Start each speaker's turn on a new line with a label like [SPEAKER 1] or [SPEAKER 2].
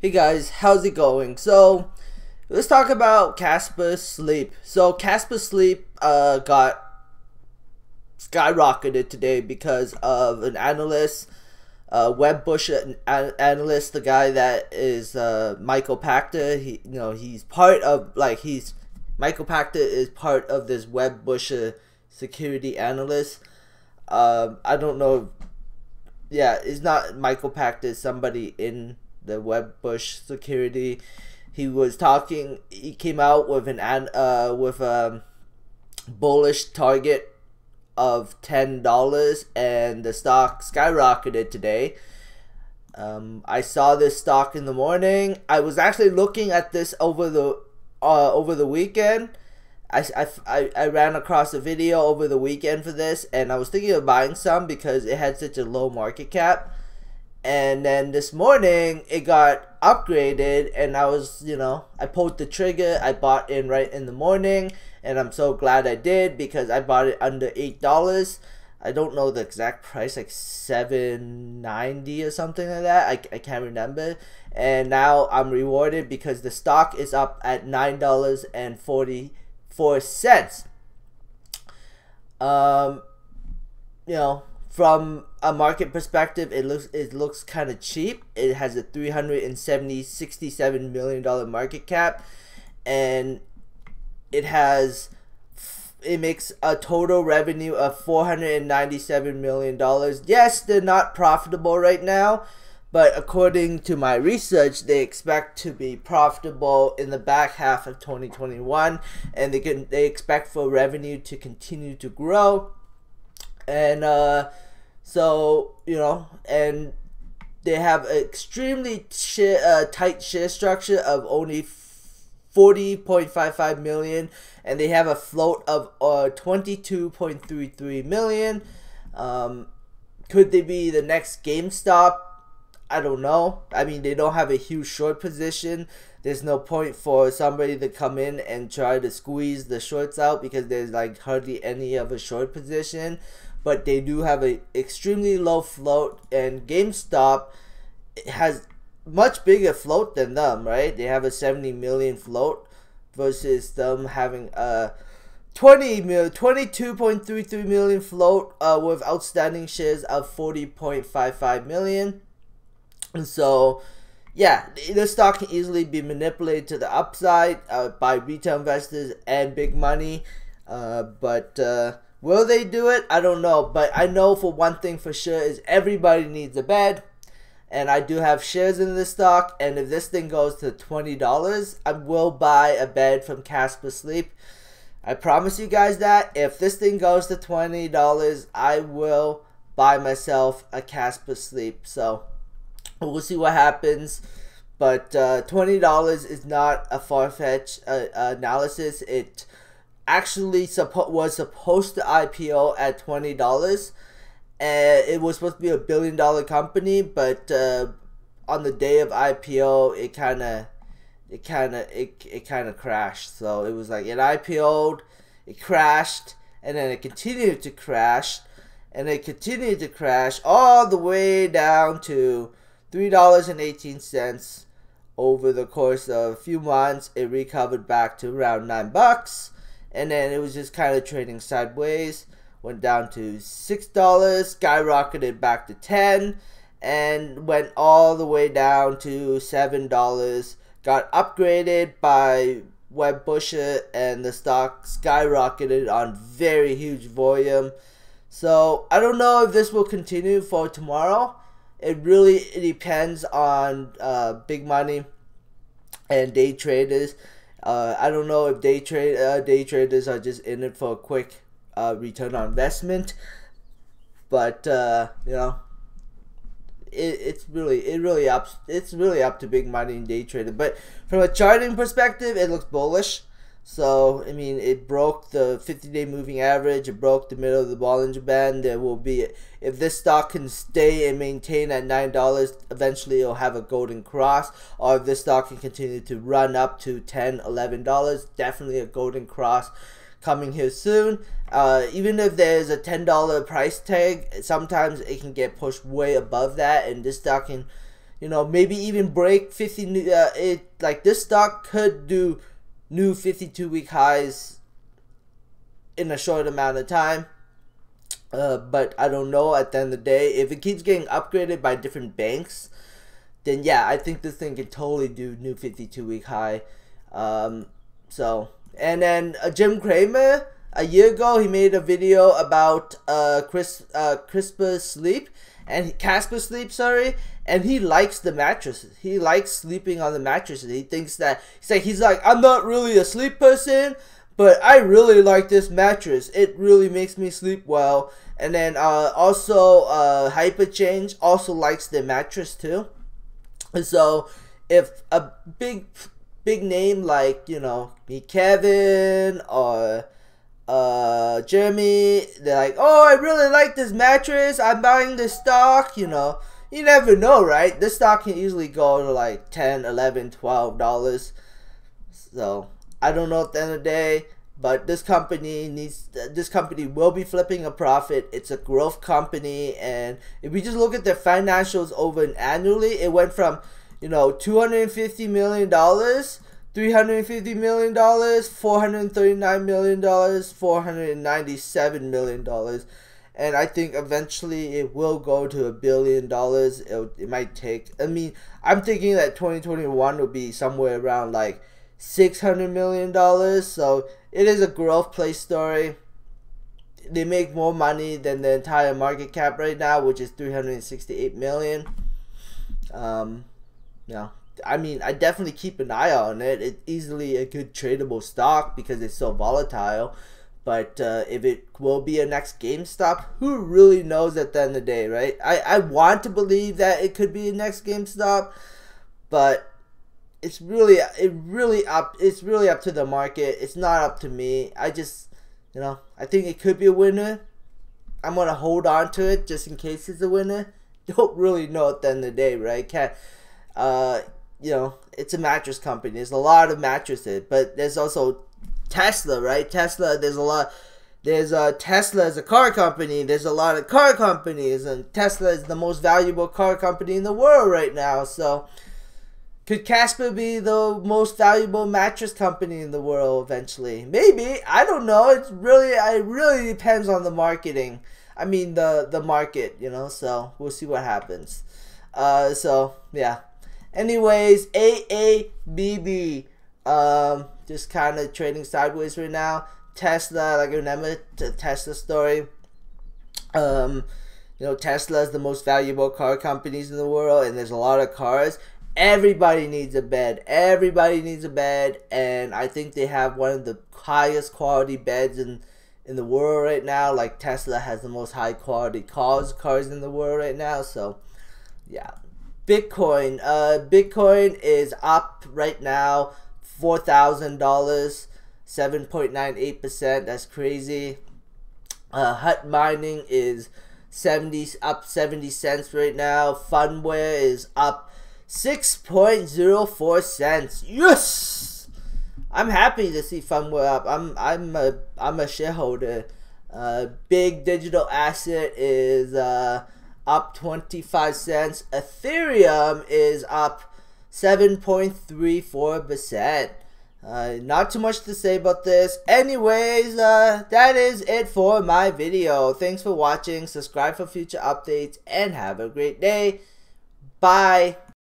[SPEAKER 1] Hey guys, how's it going? So, let's talk about Casper Sleep. So, Casper Sleep uh, got skyrocketed today because of an analyst, uh, Wedbush an analyst, the guy that is uh, Michael Pachter. He, you know, he's part of like he's Michael Pachter is part of this Wedbush security analyst. Um, I don't know. Yeah, it's not Michael Pachter. Somebody in the Wedbush security. He was talking. He came out with an uh with a bullish target of ten dollars, and the stock skyrocketed today. Um, I saw this stock in the morning. I was actually looking at this over the uh, over the weekend. I, I, I ran across a video over the weekend for this, and I was thinking of buying some because it had such a low market cap and then this morning it got upgraded and i was you know i pulled the trigger i bought in right in the morning and i'm so glad i did because i bought it under eight dollars. I don't know the exact price like 790 or something like that. I, I can't remember. And now i'm rewarded because the stock is up at nine dollars and 44 cents. Um you know from a market perspective, it looks it looks kind of cheap. It has a 370 67 million dollar market cap and it has it makes a total revenue of 497 million dollars. Yes, they're not profitable right now, but according to my research, they expect to be profitable in the back half of 2021 and they can they expect for revenue to continue to grow. And uh so, you know, and they have an extremely uh, tight share structure of only 40.55 million and they have a float of uh, 22.33 million. Um, could they be the next GameStop? I don't know. I mean, they don't have a huge short position. There's no point for somebody to come in and try to squeeze the shorts out because there's like hardly any of a short position but they do have a extremely low float and GameStop has much bigger float than them, right? They have a 70 million float versus them having a 20 mil 22.33 million float uh, with outstanding shares of 40.55 million. And so yeah, the stock can easily be manipulated to the upside uh, by retail investors and big money. Uh, but uh, Will they do it? I don't know. But I know for one thing for sure is everybody needs a bed. And I do have shares in this stock. And if this thing goes to $20, I will buy a bed from Casper Sleep. I promise you guys that. If this thing goes to $20, I will buy myself a Casper Sleep. So we'll see what happens. But uh, $20 is not a far-fetched uh, analysis. It actually suppo- was supposed to IPO at twenty dollars, and it was supposed to be a billion dollar company, but uh, on the day of IPO, it kind of, it kind of, it, it kind of crashed. So it was like it IPO'd, it crashed, and then it continued to crash, and it continued to crash all the way down to three dollars and eighteen cents. Over the course of a few months, it recovered back to around nine bucks and then it was just kind of trading sideways. Went down to six dollars skyrocketed back to 10 and went all the way down to seven dollars. Got upgraded by Wedbush and the stock skyrocketed on very huge volume. So i don't know if this will continue for tomorrow. It really depends on uh, big money and day traders uh, I don't know if day trade uh, day traders are just in it for a quick uh, return on investment, but uh, you know, it, it's really it really up it's really up to big money day trading. But from a charting perspective, it looks bullish. So, I mean, it broke the 50 day moving average, it broke the middle of the Bollinger Band. There will be, if this stock can stay and maintain at $9, eventually it'll have a golden cross. Or if this stock can continue to run up to $10, $11, definitely a golden cross coming here soon. Uh, even if there's a $10 price tag, sometimes it can get pushed way above that, and this stock can you know, maybe even break 50. Uh, it like this stock could do new 52 week highs in a short amount of time. Uh, but I don't know at the end of the day. If it keeps getting upgraded by different banks, then yeah, I think this thing could totally do new 52 week high. Um, so, and then uh, Jim Cramer, a year ago, he made a video about uh, Chris, uh, CRISPR sleep and Casper sleep, sorry, and he likes the mattresses. He likes sleeping on the mattresses. He thinks that he's like he's like I'm not really a sleep person, but I really like this mattress. It really makes me sleep well. And then uh, also uh, Hyperchange also likes the mattress too. So if a big big name like you know Meet Kevin or uh, Jeremy, they're like, oh, I really like this mattress. I'm buying this stock. You know, you never know, right? This stock can easily go to like 10 11 12 dollars. So I don't know at the end of the day. But this company needs. This company will be flipping a profit. It's a growth company, and if we just look at their financials over an annually, it went from, you know, two hundred and fifty million dollars $350 million, $439 million, $497 million. And I think eventually it will go to a billion dollars. It, it might take, I mean, I'm thinking that 2021 will be somewhere around like $600 million. So it is a growth play story. They make more money than the entire market cap right now, which is 368 million. Um, yeah, I mean, I definitely keep an eye on it. It's easily a good tradable stock because it's so volatile. But uh, if it will be a next GameStop, who really knows at the end of the day, right? I, I want to believe that it could be a next GameStop, but it's really it really up it's really up to the market. It's not up to me. I just you know I think it could be a winner. I'm gonna hold on to it just in case it's a winner. Don't really know at the end of the day, right? Can't uh you know, it's a mattress company. There's a lot of mattresses, but there's also Tesla, right? Tesla, there's a lot. There's a uh, Tesla is a car company. There's a lot of car companies, and Tesla is the most valuable car company in the world right now. So, could Casper be the most valuable mattress company in the world eventually? Maybe. I don't know. It's really, it really depends on the marketing. I mean, the the market, you know. So we'll see what happens. Uh, so yeah. Anyways, AABB, um, just kind of trading sideways right now. Tesla, like remember the Tesla story. Um, you know, Tesla is the most valuable car companies in the world, and there's a lot of cars. Everybody needs a bed. Everybody needs a bed, and I think they have one of the highest quality beds in in the world right now. Like Tesla has the most high quality cars cars in the world right now. So, yeah, Bitcoin. Uh, Bitcoin is up right now, four thousand dollars, seven point nine eight percent. That's crazy. Uh, Hut mining is seventy up seventy cents right now. Phunware is up six point zero four cents. Yes, I'm happy to see Phunware up. I'm I'm a I'm a shareholder. Uh, Bit Digital asset is uh up 25 cents. Ethereum is up 7.34%. Uh, not too much to say about this. Anyways, uh, that is it for my video. Thanks for watching. Subscribe for future updates and have a great day. Bye.